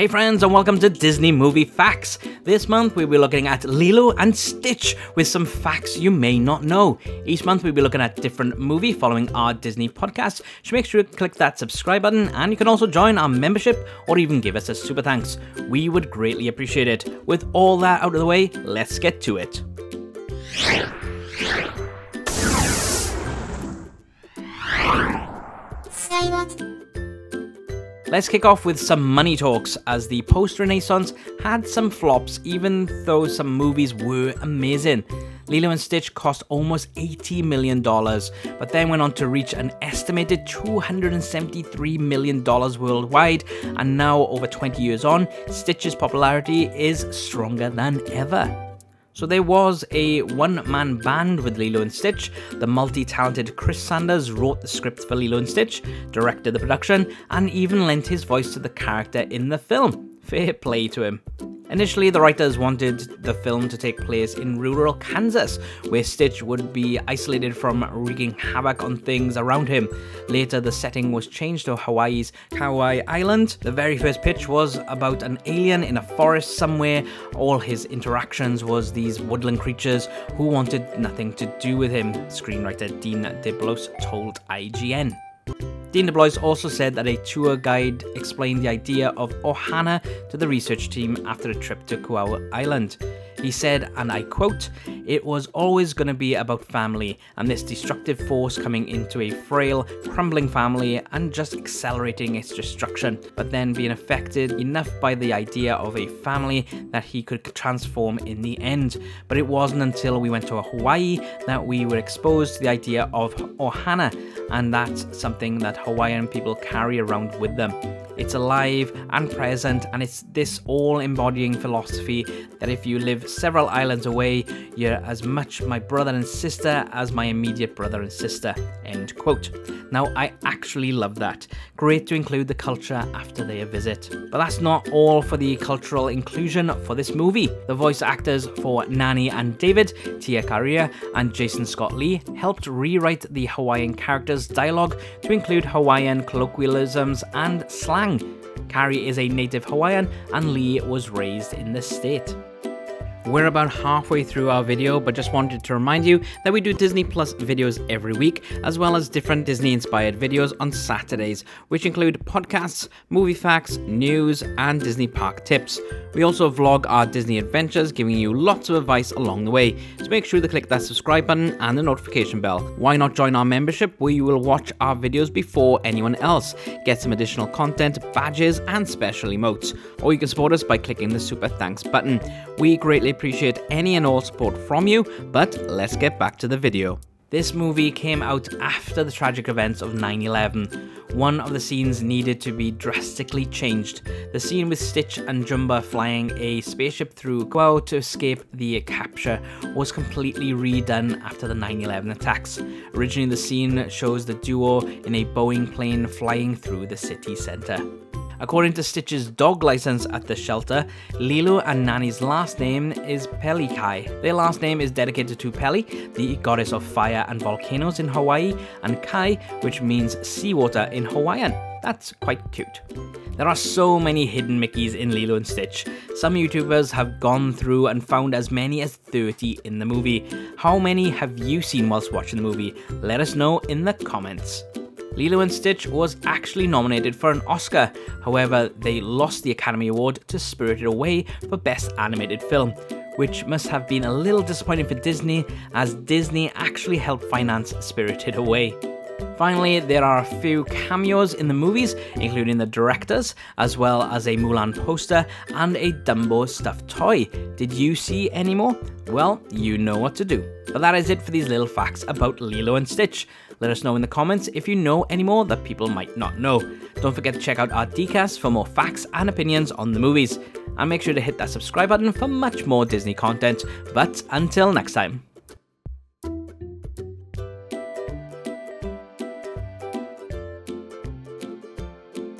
Hey friends and welcome to Disney Movie Facts. This month we'll be looking at Lilo and Stitch with some facts you may not know. Each month we'll be looking at different movie following our Disney podcast. So make sure to click that subscribe button and you can also join our membership or even give us a super thanks. We would greatly appreciate it. With all that out of the way, let's get to it. Let's kick off with some money talks, as the post Renaissance had some flops, even though some movies were amazing. Lilo and Stitch cost almost $80 million, but then went on to reach an estimated $273 million worldwide, and now, over 20 years on, Stitch's popularity is stronger than ever. So there was a one-man band with Lilo and Stitch. The multi-talented Chris Sanders wrote the script for Lilo and Stitch, directed the production, and even lent his voice to the character in the film. Fair play to him. Initially, the writers wanted the film to take place in rural Kansas, where Stitch would be isolated from wreaking havoc on things around him. Later, the setting was changed to Hawaii's Kauai Island. The very first pitch was about an alien in a forest somewhere. All his interactions was these woodland creatures who wanted nothing to do with him, screenwriter Dean DeBlois told IGN. Dean DeBlois also said that a tour guide explained the idea of Ohana to the research team after a trip to Kauai Island. He said, and I quote, It was always going to be about family and this destructive force coming into a frail, crumbling family and just accelerating its destruction, but then being affected enough by the idea of a family that he could transform in the end. But it wasn't until we went to Hawaii that we were exposed to the idea of Ohana, and that's something that Hawaiian people carry around with them. It's alive and present, and it's this all embodying philosophy that if you live several islands away, you're as much my brother and sister as my immediate brother and sister. End quote. Now, I actually love that. Great to include the culture after their visit. But that's not all for the cultural inclusion for this movie. The voice actors for Nani and David, Tia Carrere and Jason Scott Lee, helped rewrite the Hawaiian characters' dialogue to include Hawaiian colloquialisms and slang. Carrie is a native Hawaiian and Lee was raised in the state. We're about halfway through our video, but just wanted to remind you that we do Disney Plus videos every week, as well as different Disney inspired videos on Saturdays, which include podcasts, movie facts, news, and Disney park tips. We also vlog our Disney adventures, giving you lots of advice along the way. So make sure to click that subscribe button and the notification bell. Why not join our membership where you will watch our videos before anyone else, get some additional content, badges, and special emotes. Or you can support us by clicking the super thanks button. We greatly appreciate any and all support from you, but let's get back to the video. This movie came out after the tragic events of 9 11. One of the scenes needed to be drastically changed. The scene with Stitch and Jumba flying a spaceship through Kauai to escape the capture was completely redone after the 9 11 attacks. Originally, the scene shows the duo in a Boeing plane flying through the city centre. According to Stitch's dog license at the shelter, Lilo and Nani's last name is Pelekai. Their last name is dedicated to Pele, the goddess of fire and volcanoes in Hawaii, and Kai, which means seawater in Hawaiian. That's quite cute. There are so many hidden Mickeys in Lilo and Stitch. Some YouTubers have gone through and found as many as 30 in the movie. How many have you seen whilst watching the movie? Let us know in the comments. Lilo and Stitch was actually nominated for an Oscar, however, they lost the Academy Award to Spirited Away for Best Animated Film, which must have been a little disappointing for Disney, as Disney actually helped finance Spirited Away. Finally, there are a few cameos in the movies, including the directors, as well as a Mulan poster and a Dumbo stuffed toy. Did you see any more? Well, you know what to do. But that is it for these little facts about Lilo and Stitch. Let us know in the comments if you know any more that people might not know. Don't forget to check out our DCast for more facts and opinions on the movies. And make sure to hit that subscribe button for much more Disney content. But until next time.